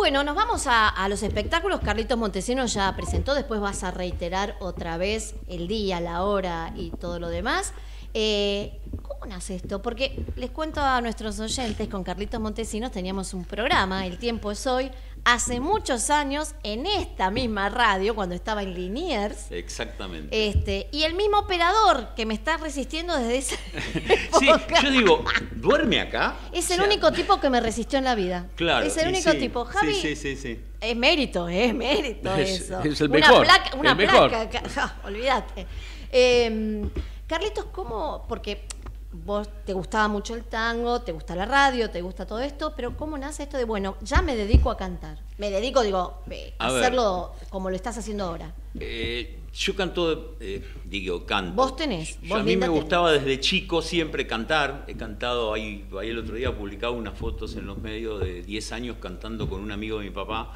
Bueno, nos vamos a, los espectáculos. Carlitos Montesinos ya presentó, después vas a reiterar otra vez el día, la hora y todo lo demás. Eh, ¿Cómo nace esto? Porque les cuento a nuestros oyentes, con Carlitos Montesinos teníamos un programa, El Tiempo es Hoy, hace muchos años en esta misma radio, cuando estaba en Liniers. Exactamente. Este, y el mismo operador que me está resistiendo desde esa sí, época. yo digo, ¿duerme acá? Es el O sea, único tipo que me resistió en la vida. Claro. Es el único sí, tipo. Javi, Sí, sí, sí, sí. es mérito, es mérito Es- eso. es el una mejor, placa, una placa, ja, olvídate. Eh, Carlitos, ¿cómo? Porque vos te gustaba mucho el tango, te gusta la radio, te gusta todo esto, pero ¿cómo nace esto de, bueno, ya me dedico a cantar? Me dedico, digo, eh, a ver. hacerlo como lo estás haciendo ahora. Eh, yo canto, eh, digo, canto. Vos tenés, Yo- vos a mí me gustaba desde chico siempre cantar. He cantado, ahí, ahí el otro día publicaba unas fotos en los medios de 10 años cantando con un amigo de mi papá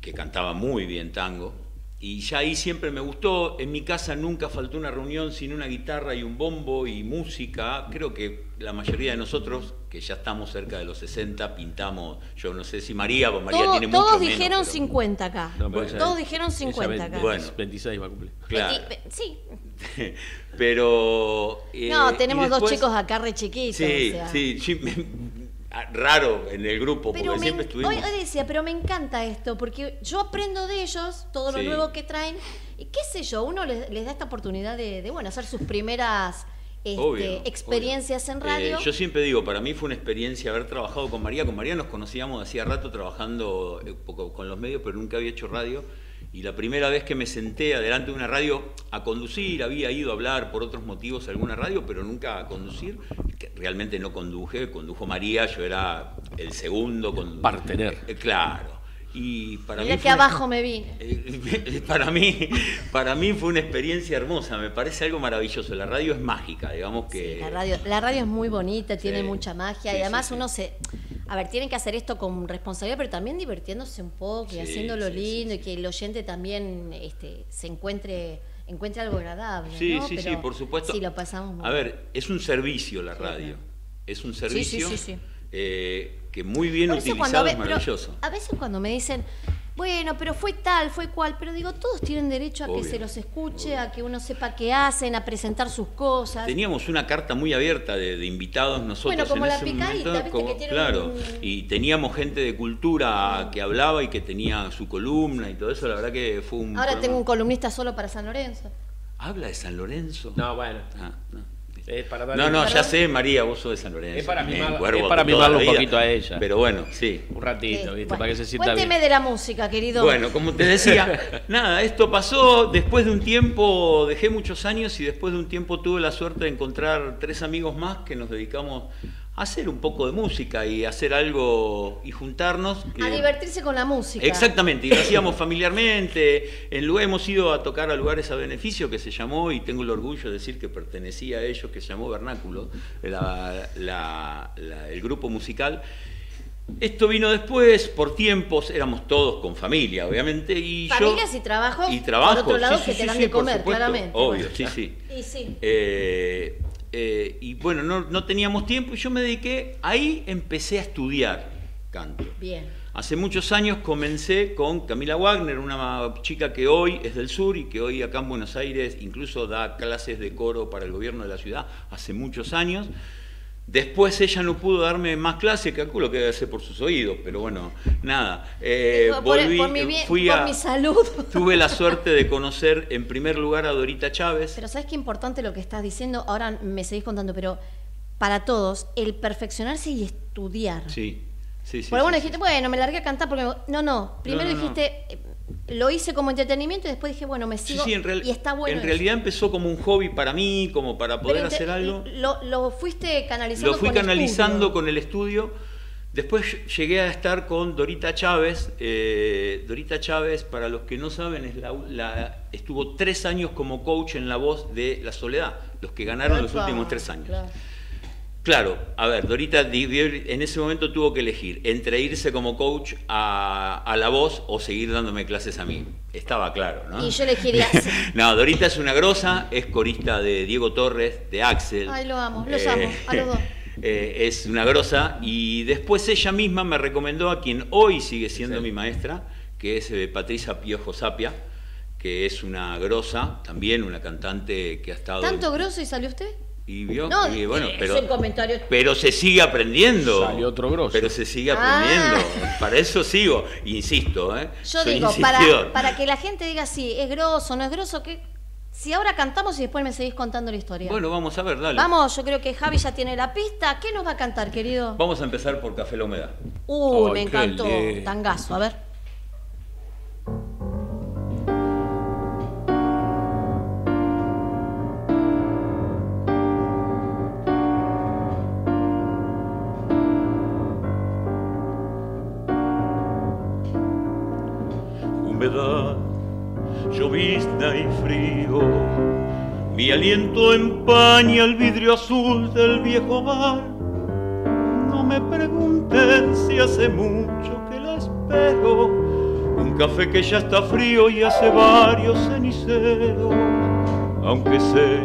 que cantaba muy bien tango. Y ya ahí siempre me gustó. En mi casa nunca faltó una reunión sin una guitarra y un bombo y música. Creo que la mayoría de nosotros, que ya estamos cerca de los 60, pintamos, yo no sé si María, pues María Todo- tiene mucho todos menos, dijeron pero- 50 acá. No, pero ella- todos dijeron ella 50 acá. Bueno. 26 va a cumplir. Claro. Eh, sí. Pero. eh, No, y tenemos dos chicos acá re chiquitos. Sí, o sea. sí, sí, me- raro en el grupo, Pero porque siempre estuvimos. hoy, hoy decía, pero me encanta esto, porque yo aprendo de ellos todo lo Sí. nuevo que traen, y qué sé yo, uno les, les da esta oportunidad de, de, bueno, hacer sus primeras este, Obvio, experiencias obvio. en radio. Eh, yo siempre digo, para mí fue una experiencia haber trabajado con María. Con María nos conocíamos hacía rato trabajando eh, poco con los medios, pero nunca había hecho radio. Y la primera vez que me senté adelante de una radio a conducir, había ido a hablar por otros motivos a alguna radio, pero nunca a conducir. Que realmente no conduje, condujo María, yo era el segundo. Con, Partener. Eh, claro. Y para Mira mí que una- abajo me vine. eh, Para mí, para mí fue una experiencia hermosa, me parece algo maravilloso. La radio es mágica, digamos que. Sí, la, radio, la radio es muy bonita, tiene Sí. mucha magia, Sí, y además sí, sí. uno se... A ver, tienen que hacer esto con responsabilidad, pero también divirtiéndose un poco y haciéndolo sí, lindo sí. y que el oyente también este, se encuentre encuentre algo agradable. Sí, ¿no? sí, sí, por supuesto. Sí, lo pasamos muy A ver, es un servicio la radio. Es un servicio eh, que muy bien Por eso utilizado ve- es maravilloso. a veces cuando me dicen, bueno, pero fue tal, fue cual, pero digo, todos tienen derecho a Obvio, que se los escuche, obvio. a que uno sepa qué hacen, a presentar sus cosas. Teníamos una carta muy abierta de, de invitados nosotros Bueno, como en la ese picadita, momento, viste, como- que tiene claro, un- y teníamos gente de cultura que hablaba y que tenía su columna y todo eso, la verdad que fue un Ahora programa- tengo un columnista solo para San Lorenzo. ¿Habla de San Lorenzo? No, bueno. Ah, no. Es para darle- No, no, ya sé, María, vos sos de San Lorenzo. Es para mimarla- es para mimarlo un poquito a ella. Pero bueno, sí. Un ratito, Eh, ¿viste? bueno, para que se sienta cuénteme bien. de la música, querido. Bueno, como te decía, nada, esto pasó después de un tiempo, dejé muchos años y después de un tiempo tuve la suerte de encontrar tres amigos más que nos dedicamos hacer un poco de música y hacer algo y juntarnos. que- A divertirse con la música. Exactamente, y lo hacíamos familiarmente. En lugar hemos ido a tocar a lugares a beneficio que se llamó, y tengo el orgullo de decir que pertenecía a ellos, que se llamó Vernáculo, la- la- la- el grupo musical. Esto vino después, por tiempos, éramos todos con familia, obviamente, y Familias yo... y trabajos, y trabajos, por otro lado, sí, que sí, te sí, dan sí, de por comer, supuesto, claramente. Obvio, Bueno. sí, sí. Y sí. Eh, eh, y bueno, no, no teníamos tiempo y yo me dediqué, ahí empecé a estudiar canto. Bien. Hace muchos años comencé con Camila Wagner, una chica que hoy es del sur y que hoy acá en Buenos Aires incluso da clases de coro para el gobierno de la ciudad hace muchos años. Después ella no pudo darme más clases, calculo que debe ser por sus oídos, pero bueno, nada. Eh, Por- por- volví, por mi bien- fui por a- mi salud. Tuve la suerte de conocer en primer lugar a Dorita Chávez. Pero ¿sabes qué importante lo que estás diciendo? Ahora me seguís contando, pero para todos, el perfeccionarse y estudiar. Sí, sí, sí. Vos sí, dijiste, sí. bueno, me largué a cantar porque... No, no. Primero no, no. dijiste, lo hice como entretenimiento y después dije, bueno, me sigo... sí, en, real- y está bueno. en eso. realidad empezó como un hobby para mí, como para poder Pero hacer algo. Lo, lo fuiste canalizando Lo fui con canalizando con el estudio. Después llegué a estar con Dorita Chávez. Eh, Dorita Chávez, para los que no saben, es la, la- estuvo tres años como coach en La Voz de La Soledad, los que ganaron los últimos tres años. claro. Claro, a ver, Dorita en ese momento tuvo que elegir entre irse como coach a, a La Voz o seguir dándome clases a mí. Estaba claro, ¿no? Y yo elegiría... No, Dorita es una grosa, es corista de Diego Torres, de Axel. Ay, lo amo, los Eh, amo, a los dos. Eh, es una grosa. Y después ella misma me recomendó a quien hoy sigue siendo Sí. mi maestra, que es eh, Patricia Piojo Sapia, que es una grosa, también una cantante que ha estado... ¿Tanto grosso y salió usted? Y vio, No, y bueno, es pero, el comentario. pero se sigue aprendiendo. Salió otro grosso. Pero se sigue Ah. aprendiendo. Para eso sigo. Insisto, ¿eh? Yo Soy digo, para, para que la gente diga si es grosso, no es grosso, que si ahora cantamos y después me seguís contando la historia. Bueno, vamos a ver, dale. Vamos, yo creo que Javi ya tiene la pista. ¿Qué nos va a cantar, querido? Vamos a empezar por Café La Humedad. Uy, Ay, me encantó. Tangazo, a ver. Empaña el vidrio azul del viejo bar. No me pregunten si hace mucho que la espero. Un café que ya está frío y hace varios ceniceros. Aunque sé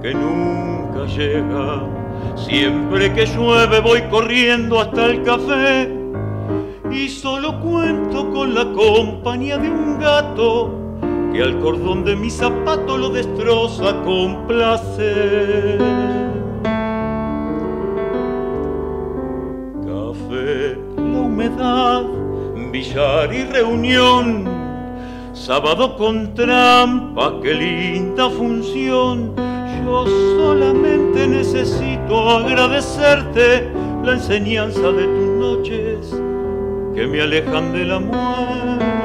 que nunca llega. Siempre que llueve voy corriendo hasta el café y solo cuento con la compañía de un gato que al cordón de mi zapato lo destroza con placer. Café, la humedad, billar y reunión, sábado con trampa, qué linda función. Yo solamente necesito agradecerte la enseñanza de tus noches que me alejan de la muerte.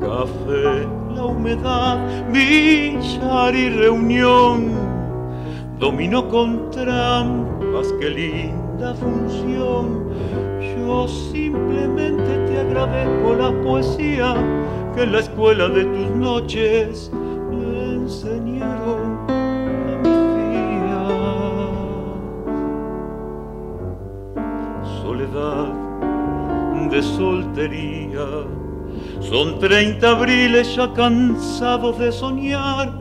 Café, humedad, billar y reunión. Dominó con trampas, qué linda función. Yo simplemente te agradezco la poesía que en la escuela de tus noches me enseñaron a mis días. Soledad de soltería. Son 30 abriles ya cansados de soñar.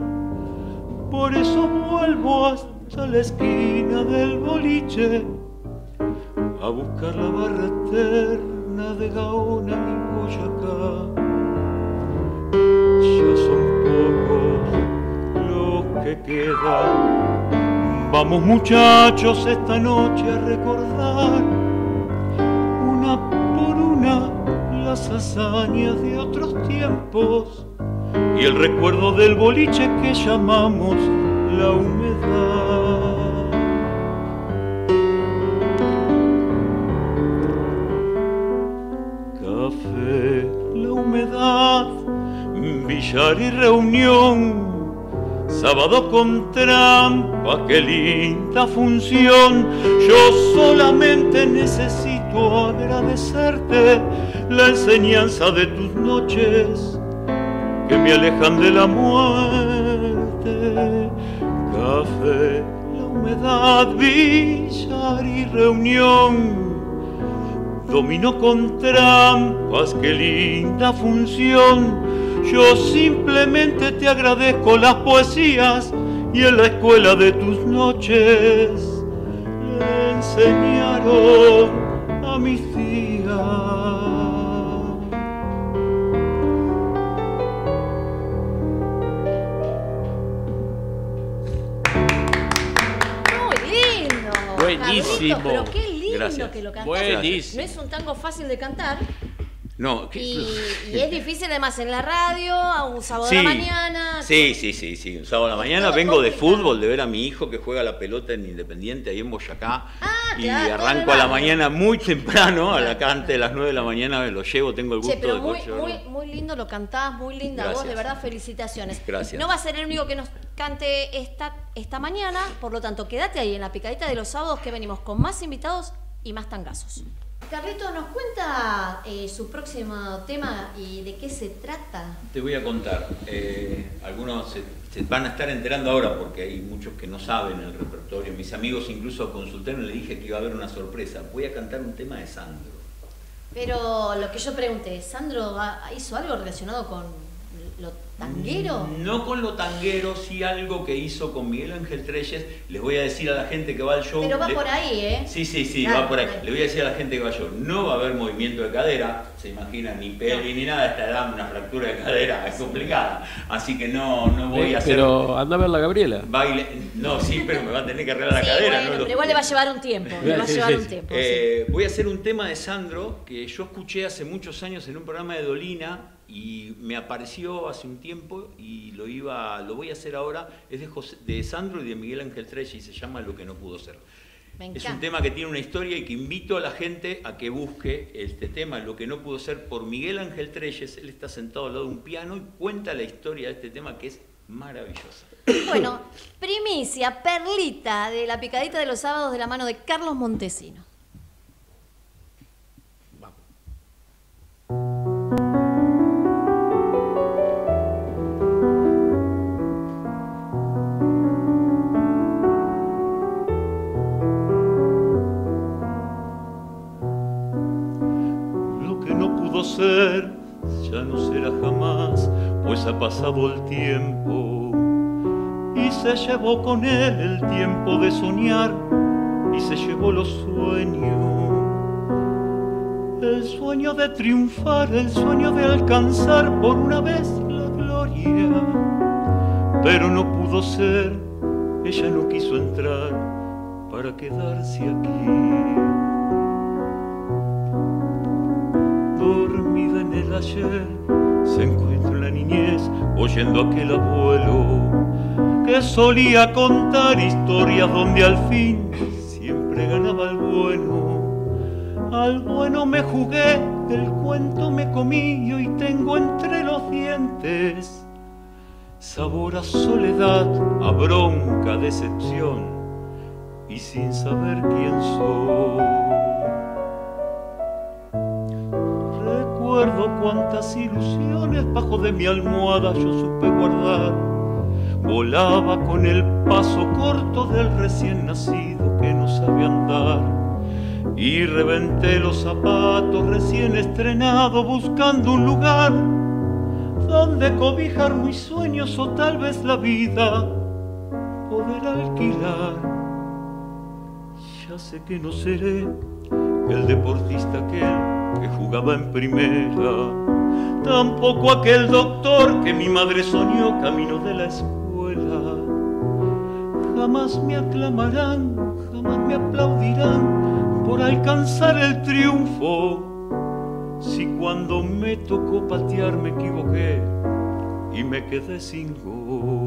Por eso vuelvo hasta la esquina del boliche a buscar la barra eterna de Gaona y Boyacá. Ya son pocos los que quedan. Vamos muchachos esta noche a recordar las hazañas de otros tiempos y el recuerdo del boliche que llamamos la humedad. Café, la humedad, billar y reunión. Sábado con trampa, qué linda función. Yo solamente necesito agradecerte la enseñanza de tus noches que me alejan de la muerte. Café, la humedad, billar y reunión. Dominó con trampas, qué linda función. Yo simplemente te agradezco las poesías y en la escuela de tus noches le enseñaron a mis Buenísimo. Pero qué lindo Gracias. que lo cantaste. Buenísimo. No es un tango fácil de cantar No, que- y, y es difícil además en la radio, a un sábado Sí, de la mañana. Sí, sí, sí, sí. Un sábado a la mañana vengo de fútbol, de ver a mi hijo que juega la pelota en Independiente ahí en Boyacá. Ah, y claro, arranco a la mañana muy temprano, a la cante de las 9 de la mañana lo llevo, tengo el gusto Che, pero de muy, muy, muy lindo lo cantás, muy linda voz, Gracias. de verdad, felicitaciones. Gracias. No va a ser el único que nos cante esta, esta mañana, por lo tanto, quédate ahí en la picadita de los sábados que venimos con más invitados y más tangazos. Carlito, ¿nos cuenta eh, su próximo tema y de qué se trata? Te voy a contar. eh, algunos se, se van a estar enterando ahora porque hay muchos que no saben el repertorio. Mis amigos incluso consultaron y le dije que iba a haber una sorpresa. Voy a cantar un tema de Sandro. Pero lo que yo pregunté, ¿Sandro hizo algo relacionado con lo tanguero. No con lo tanguero, sí algo que hizo con Miguel Ángel Treyes. Les voy a decir a la gente que va al show. Pero va le- por ahí, ¿eh? Sí, sí, sí, Claro, va por ahí. Le voy a decir a la gente que va al show. No va a haber movimiento de cadera, se imagina, ni peli ni nada. Esta edad, una fractura de cadera es complicada. Así que no, no voy Eh, a hacer. Pero anda a ver la Gabriela. Baile. No, sí, pero me va a tener que arreglar la Sí, cadera. bueno, no lo- pero igual le va a llevar un tiempo. Le va a Sí, llevar sí, un tiempo. sí. Eh, voy a hacer un tema de Sandro que yo escuché hace muchos años en un programa de Dolina y me apareció hace un tiempo y lo iba, lo voy a hacer ahora. Es de, José- de Sandro y de Miguel Ángel Treyes y se llama Lo que no pudo ser. Es un tema que tiene una historia y que invito a la gente a que busque este tema, Lo que no pudo ser, por Miguel Ángel Treyes. Él está sentado al lado de un piano y cuenta la historia de este tema que es maravillosa. Bueno, primicia, perlita de la picadita de los sábados de la mano de Carlos Montesino. Ya no será jamás, pues ha pasado el tiempo y se llevó con él el tiempo de soñar y se llevó los sueños. El sueño de triunfar, el sueño de alcanzar por una vez la gloria, pero no pudo ser, ella no quiso entrar para quedarse aquí. Ayer, se encuentra en la niñez oyendo aquel abuelo que solía contar historias donde al fin siempre ganaba el bueno. Al bueno me jugué, el cuento me comí y tengo entre los dientes sabor a soledad, a bronca, decepción y sin saber quién soy. Cuántas ilusiones bajo de mi almohada yo supe guardar. Volaba con el paso corto del recién nacido que no sabe andar. Y reventé los zapatos recién estrenados buscando un lugar donde cobijar mis sueños o tal vez la vida poder alquilar. Ya sé que no seré el deportista aquel que jugaba en primera, tampoco aquel doctor que mi madre soñó camino de la escuela. Jamás me aclamarán, jamás me aplaudirán por alcanzar el triunfo. Si cuando me tocó patear me equivoqué y me quedé sin gol.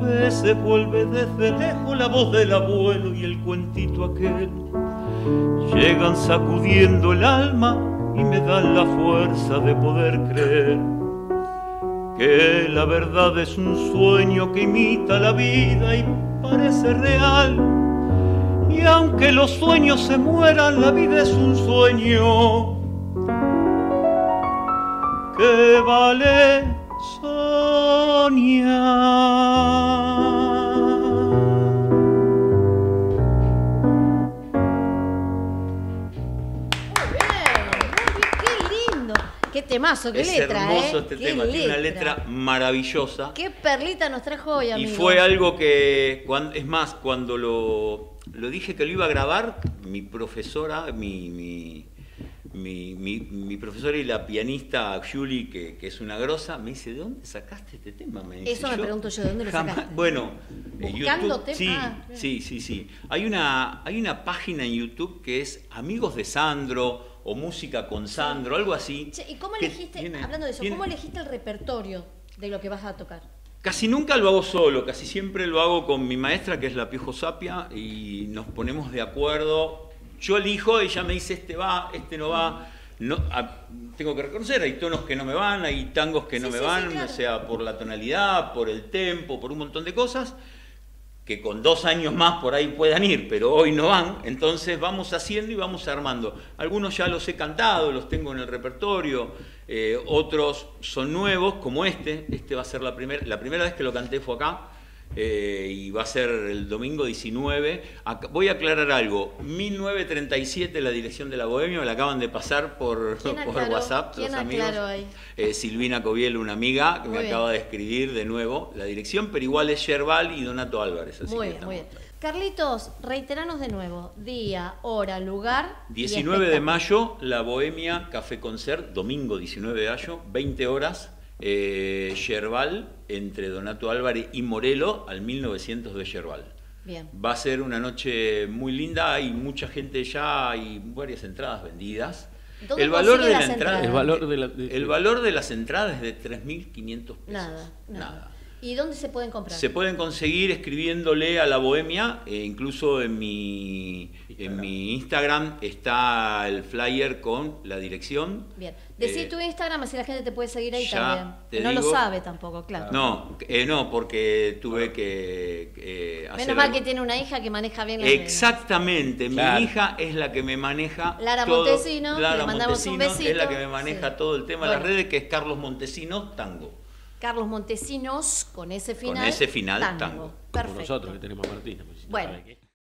Veces vuelve desde lejos la voz del abuelo y el cuentito aquel. Llegan sacudiendo el alma y me dan la fuerza de poder creer que la verdad es un sueño que imita la vida y parece real. Y aunque los sueños se mueran, la vida es un sueño que vale bien, qué lindo. Qué temazo, qué es letra, hermoso ¿eh? este Qué tema, tiene una letra maravillosa. Qué perlita nos trajo hoy, Y amigo. fue algo que, es más, cuando lo, lo dije que lo iba a grabar, mi profesora, mi, mi, mi, mi- mi profesora y la pianista Julie, que, que es una grosa, me dice, ¿de dónde sacaste este tema? Me dice, Eso me pregunto yo, ¿de dónde lo jamás- sacaste? Bueno, eh, Buscando YouTube, sí, Ah, sí, sí, sí. Hay una, hay una página en YouTube que es Amigos de Sandro o Música con Sandro, algo así. Che, ¿Y cómo elegiste, tiene- hablando de eso, tiene- cómo elegiste el repertorio de lo que vas a tocar? Casi nunca lo hago solo, casi siempre lo hago con mi maestra, que es la Piojo Sapia, y nos ponemos de acuerdo. Yo elijo, ella me dice, este va, este no va. No, a- tengo que reconocer, hay tonos que no me van, hay tangos que no Sí, me sí, sí, van, claro. o sea, por la tonalidad, por el tempo, por un montón de cosas, que con dos años más por ahí puedan ir, pero hoy no van, entonces vamos haciendo y vamos armando. Algunos ya los he cantado, los tengo en el repertorio, eh, otros son nuevos, como este, este va a ser la, primer- la primera vez que lo canté fue acá, eh, y va a ser el domingo 19. Acá- voy a aclarar algo. 1937 la dirección de la Bohemia, me la acaban de pasar por, ¿Quién por? WhatsApp ¿Quién los amigos. ahí? Eh, Silvina Coviel, una amiga, que Muy me bien. acaba de escribir de nuevo la dirección, pero igual es Yerbal y Donato Álvarez. así Muy bien, muy bien. Carlitos, reiteranos de nuevo. Día, hora, lugar. y 19 de mayo, La Bohemia Café Concert, domingo 19 de mayo, 20 horas, eh, Yerbal, entre Donato Álvarez y Morelo, al 1900 de Yerbal. Bien. Va a ser una noche muy linda, hay mucha gente ya, hay varias entradas vendidas. ¿Dónde El valor de la entrada, entradas? El valor de la- de- el valor de las entradas es de 3.500 pesos. Nada, nada, Nada. ¿Y dónde se pueden comprar? Se pueden conseguir escribiéndole a la Bohemia, e incluso en mi, en Instagram. mi Instagram está el flyer con la dirección. Bien. Decí Eh, tu Instagram, así la gente te puede seguir ahí también. te no lo sabe tampoco, claro. No, eh, no, porque tuve que eh, hacer Menos mal algo. que tiene una hija que maneja bien las redes. Exactamente, Claro. mi hija es la que me maneja Lara todo- Montesino, Lara le mandamos un Montesinos es la que me maneja Sí. todo el tema de las redes, que es Carlos Montesinos Tango. Carlos Montesinos con ese final. ese final, tango. Como Perfecto. nosotros que tenemos a Martina. pues, Bueno.